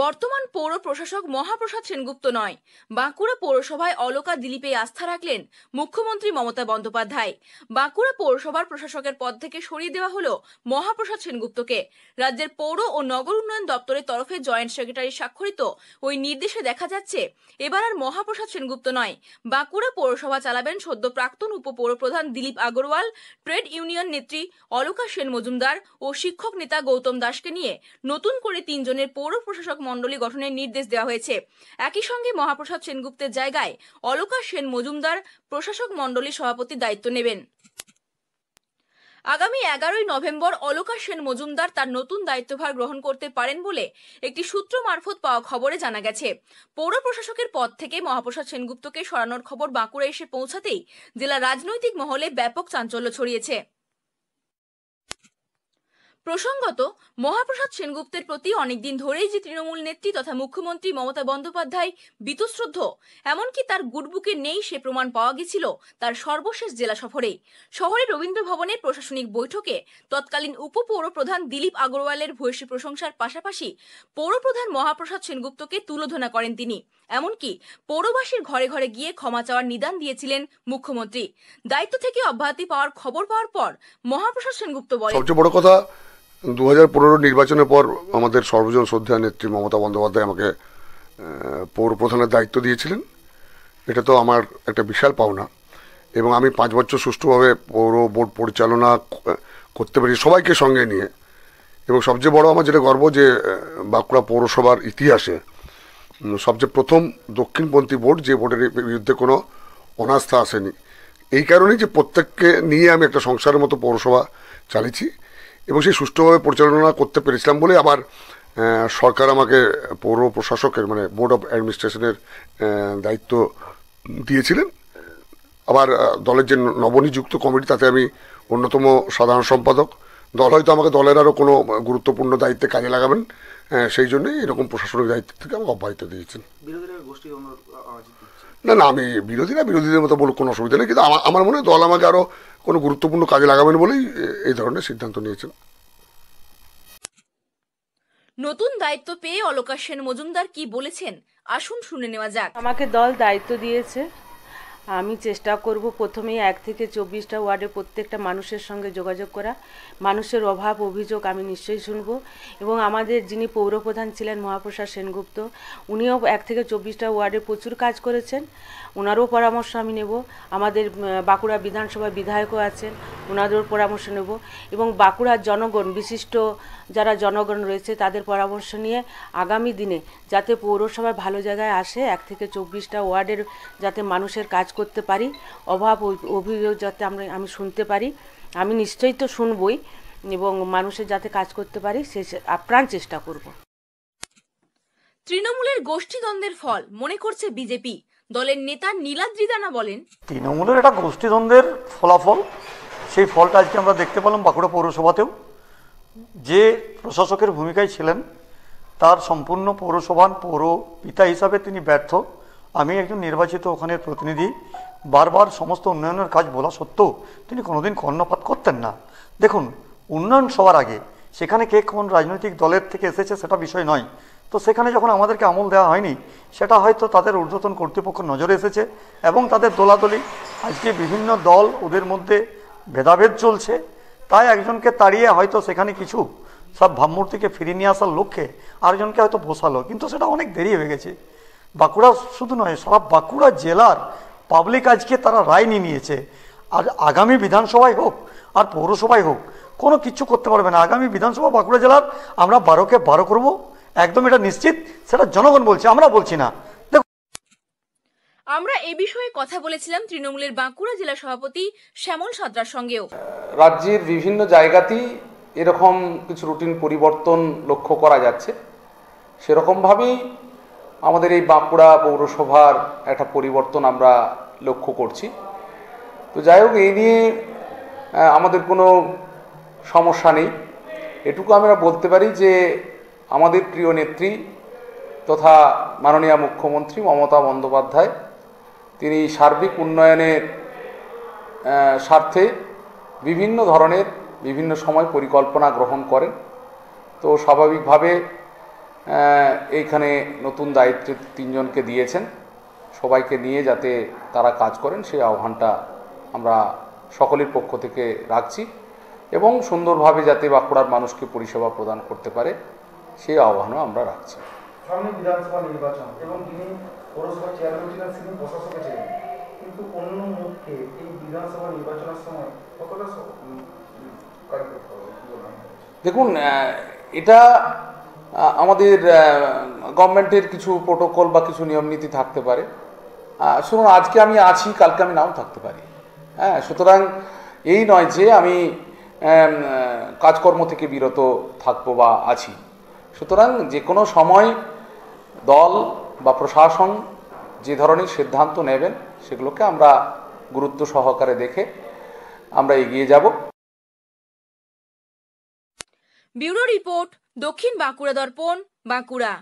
বর্তমান পৌর প্রশাসক মহাপ্রসাদ সেনগুপ্ত নয়। বাঁকুড়া পৌরসভায় অলকা দিলীপে আস্থা রাখলেন মুখ্যমন্ত্রী মমতা বন্দ্যোপাধ্যায়। বাঁকুড়া পৌরসভার প্রশাসকের পদ থেকে সরিয়ে দেওয়া হল মহাপ্রসাদ সেনগুপ্তকে। রাজ্যের পৌর ও নগর উন্নয়ন দপ্তরের তরফে জয়েন্ট সেক্রেটারি স্বাক্ষরিত ওই নির্দেশে দেখা যাচ্ছে, এবার আর মহাপ্রসাদ সেনগুপ্ত নয়। বাঁকুড়া পৌরসভা চালাবেন সদ্য প্রাক্তন উপপৌরপ্রধান দিলীপ আগরওয়াল, ট্রেড ইউনিয়ন নেত্রী অলকা সেন মজুমদার ও শিক্ষক নেতা গৌতম দাসকে নিয়ে নতুন করে তিনজনের পৌর প্রশাসক মণ্ডলী গঠনের নির্দেশ দেওয়া হয়েছে। একই সঙ্গে মহাপ্রসাদ সেনগুপ্তের জায়গায় অলকা সেন মজুমদার, প্রশাসক মণ্ডলীর সভাপতির দায়িত্ব নেবেন। আগামী এগারোই নভেম্বর অলকা সেন মজুমদার তার নতুন দায়িত্বভার গ্রহণ করতে পারেন বলে একটি সূত্র মারফত পাওয়া খবরে জানা গেছে। পৌর প্রশাসকের পদ থেকে মহাপ্রসাদ সেনগুপ্তকে সরানোর খবর বাঁকুড়া এসে পৌঁছাতেই জেলা রাজনৈতিক মহলে ব্যাপক চাঞ্চল্য ছড়িয়েছে। প্রসঙ্গত, মহাপ্রসাদ সেনগুপ্তের প্রতি অনেকদিন ধরেই যে তৃণমূল নেত্রী তথা মুখ্যমন্ত্রী মমতা বন্দ্যোপাধ্যায় বীতশ্রদ্ধ, এমনকি তার গুডবুকে নেই সে প্রমাণ পাওয়া গেছিল তার সর্বশেষ জেলা সফরে। শহরের রবীন্দ্র ভবনের প্রশাসনিক বৈঠকে তৎকালীন উপপৌর প্রধান দিলীপ আগরওয়ালের ভূয়সী প্রশংসার পাশাপাশি পৌরপ্রধান মহাপ্রসাদ সেনগুপ্তকে তুলোধনা করেন তিনি। এমনকি পৌরবাসীর ঘরে ঘরে গিয়ে ক্ষমা চাওয়ার নিদান দিয়েছিলেন মুখ্যমন্ত্রী। দায়িত্ব থেকে অব্যাহতি পাওয়ার খবর পাওয়ার পর মহাপ্রসাদ সেনগুপ্ত বলেন সবচেয়ে বড় কথা দু হাজার পনেরো নির্বাচনের পর আমাদের সর্বজন শ্রদ্ধা নেত্রী মমতা বন্দ্যোপাধ্যায় আমাকে পৌর প্রধানের দায়িত্ব দিয়েছিলেন। এটা তো আমার একটা বিশাল পাওনা। এবং আমি পাঁচ বছর সুষ্ঠুভাবে পৌর বোর্ড পরিচালনা করতে পারি সবাইকে সঙ্গে নিয়ে। এবং সবচেয়ে বড় আমার যেটা গর্ব যে বাঁকুড়া পৌরসভার ইতিহাসে সবচেয়ে প্রথম দক্ষিণপন্থী বোর্ড যে বোর্ডের বিরুদ্ধে কোনো অনাস্থা আসেনি। এই কারণেই যে প্রত্যেককে নিয়ে আমি একটা সংসারের মতো পৌরসভা চালিয়েছি। এবং সেই সুষ্ঠুভাবে পরিচালনা করতে পেরেছিলাম বলে আবার সরকার আমাকে পৌর প্রশাসকের মানে বোর্ড অফ অ্যাডমিনিস্ট্রেশনের দায়িত্ব দিয়েছিলেন। আবার দলের যে নবনিযুক্ত কমিটি তাতে আমি অন্যতম সাধারণ সম্পাদক। দল হয়তো আমাকে দলের আরও কোনো গুরুত্বপূর্ণ দায়িত্বে কাজে লাগাবেন সেই জন্যই এরকম প্রশাসনিক দায়িত্ব থেকে আমাকে অব্যাহত দিয়েছেন। না না আমি বিরোধীরা বিরোধীদের মতো বলে কোনো অসুবিধা নেই কিন্তু আমার মনে হয় দল আমাকে আরও কোনো গুরুত্বপূর্ণ কাজে লাগাবেন বলেই এই ধরনের সিদ্ধান্ত নিয়েছেন। নতুন দায়িত্ব পেয়ে অলকা সেন মজুমদার কি বলেছেন? আসুন শুনে নেওয়া যাক। আমাকে দল দায়িত্ব দিয়েছে। আমি চেষ্টা করব প্রথমেই এক থেকে চব্বিশটা ওয়ার্ডে প্রত্যেকটা মানুষের সঙ্গে যোগাযোগ করা। মানুষের অভাব, অভিযোগ আমি নিশ্চয়ই শুনব এবং আমাদের যিনি পৌরপ্রধান ছিলেন মহাপ্রসাদ সেনগুপ্ত, উনিও এক থেকে চব্বিশটা ওয়ার্ডে প্রচুর কাজ করেছেন। ওনারও পরামর্শ আমি নেব। আমাদের বাঁকুড়া বিধানসভা বিধায়কও আছেন ওনাদেরও পরামর্শ নেব এবং বাঁকুড়ার জনগণ, বিশিষ্ট যারা জনগণ রয়েছে, তাদের পরামর্শ নিয়ে আগামী দিনে যাতে পৌরসভায় ভালো জায়গায় আসে, এক থেকে চব্বিশটা ওয়ার্ডের যাতে মানুষের কাজ করতে পারি অভাব অভিযোগ যাতে আমরা আমি শুনতে পারি। আমি নিশ্চয়ই তো শুনবই এবং মানুষের যাতে কাজ করতে পারি সে আপ্রাণ চেষ্টা করব। তৃণমূলের গোষ্ঠীদ্বন্দ্বের ফল মনে করছে বিজেপি। দলের নেতা নীলাদ্রি দানা বলেন তৃণমূলের একটা গোষ্ঠীদ্বন্দ্বের ফলাফল সেই ফলটা আজকে আমরা দেখতে পেলাম বাঁকুড়া পৌরসভাতেও। যে প্রশাসকের ভূমিকায় ছিলেন তার সম্পূর্ণ পৌরসভার পৌর পিতা হিসাবে তিনি ব্যর্থ। আমি একজন নির্বাচিত ওখানের প্রতিনিধি, বারবার সমস্ত উন্নয়নের কাজ বলা সত্ত্বেও তিনি কোনোদিন কর্ণপাত করতেন না। দেখুন, উন্নয়ন সবার আগে। সেখানে কে কোন রাজনৈতিক দলের থেকে এসেছে সেটা বিষয় নয়। তো সেখানে যখন আমাদেরকে আমল দেওয়া হয়নি, সেটা হয়তো তাদের ঊর্ধ্বতন কর্তৃপক্ষ নজরে এসেছে এবং তাদের দোলাদলি। আজকে বিভিন্ন দল ওদের মধ্যে ভেদাভেদ চলছে। তাই একজনকে তাড়িয়ে হয়তো সেখানে কিছু সব ভাবমূর্তিকে ফিরিয়ে নিয়ে আসার লক্ষ্যে আরেকজনকে হয়তো বসালো। কিন্তু সেটা অনেক দেরি হয়ে গেছে। বাঁকুড়া শুধু নয় সারা বাঁকুড়া জেলার পাবলিক আজকে তারা রায় নিয়ে নিয়েছে। আর আগামী বিধানসভায় হোক আর পৌরসভায় হোক কোনো কিছু করতে পারবে না। আগামী বিধানসভা বাঁকুড়া জেলার আমরা বারোকে বারো করব। একদম এটা নিশ্চিত সেটা জনগণ বলছে আমরা বলছি না। দেখুন। আমরা এ বিষয়ে কথা বলেছিলাম তৃণমূলের বাঁকুড়া জেলা সভাপতি শ্যামল সাদ্রার সঙ্গেও। রাজ্যের বিভিন্ন জায়গাতেই এরকম কিছু রুটিন পরিবর্তন লক্ষ্য করা যাচ্ছে। সেরকমভাবেই আমাদের এই বাঁকুড়া পৌরসভার একটা পরিবর্তন আমরা লক্ষ্য করছি। তো যাই হোক, এই নিয়ে আমাদের কোনো সমস্যা নেই। এটুকু আমরা বলতে পারি যে, আমাদের প্রিয় নেত্রী তথা মাননীয় মুখ্যমন্ত্রী মমতা বন্দ্যোপাধ্যায়, তিনি সার্বিক উন্নয়নের স্বার্থে বিভিন্ন ধরনের, বিভিন্ন সময় পরিকল্পনা গ্রহণ করেন। তো স্বাভাবিকভাবে এইখানে নতুন দায়িত্ব তিনজনকে দিয়েছেন। সবাইকে নিয়ে যাতে তারা কাজ করেন সেই আহ্বানটা আমরা সকলের পক্ষ থেকে রাখছি এবং সুন্দরভাবে যাতে বাঁকুড়ার মানুষকে পরিষেবা প্রদান করতে পারে সেই আহ্বানও আমরা রাখছি। সামনে বিধানসভা নির্বাচন এবং যিনি পৌরসভা চেয়ারম্যান ছিলেন তিনি প্রশাসকে ছিলেন কিন্তু অন্য মুখকে এই বিধানসভা নির্বাচনের সময় কতটা স- উম, উম, কার্যকর হবে কি বলে হচ্ছে? দেখুন এটা আমাদের গভর্নমেন্টের কিছু প্রোটোকল বা কিছু নিয়ম নীতি থাকতে পারে। শুনুন, আজকে আমি আছি, কালকে আমি নাও থাকতে পারি। হ্যাঁ সুতরাং এই নয় যে আমি কাজকর্ম থেকে বিরত থাকব বা আছি। সুতরাং যে কোনো সময় দল বা প্রশাসন যে ধরনের সিদ্ধান্ত নেবেন, সেগুলোকে আমরা গুরুত্ব সহকারে দেখে আমরা এগিয়ে যাব। ব্যুরো রিপোর্ট দক্ষিণ বাঁকুড়া দর্পণ বাঁকুড়া।